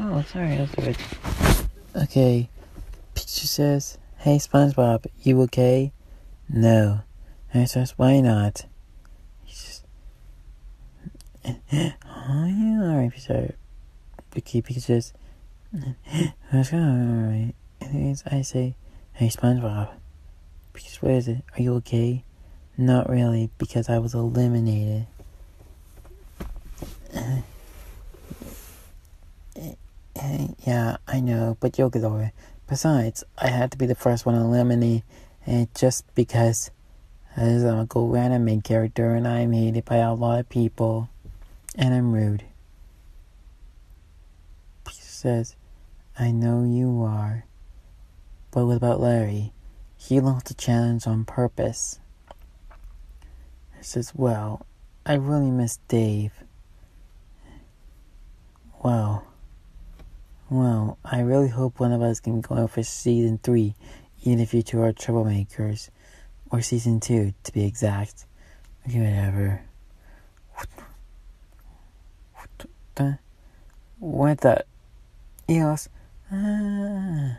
oh, sorry, that's good. Okay. Pikachu says, Hey, SpongeBob, you okay? No. And I says, Why not? He says, Oh, yeah, alright, Pikachu. Okay, Pikachu says, Alright. Anyways, I say, Hey, SpongeBob. Pikachu, what is it? Are you okay? Not really, because I was eliminated. Eh, yeah, I know, but you'll get over it. Besides, I had to be the first one eliminated, and just because as I'm a Go anime character and I'm hated by a lot of people, and I'm rude. He says, I know you are. But what about Larry? He lost the challenge on purpose. He says, Well, I really miss Dave. Well, well, I really hope one of us can go for season three, even if you two are troublemakers. Or season two, to be exact. Okay, whatever. What the? Eos? Huh.